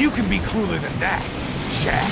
You can be crueler than that, Jack.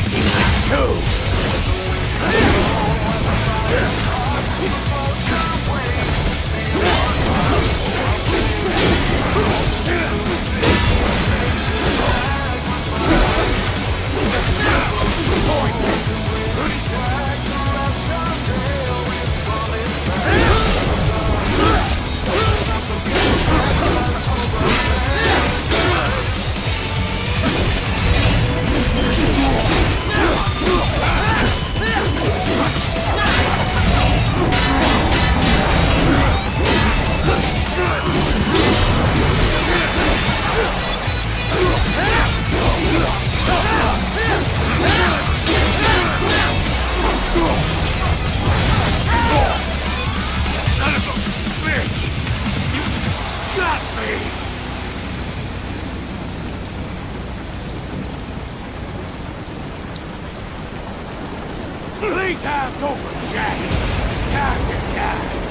Split you in Playtime's over, Jack! Time to die!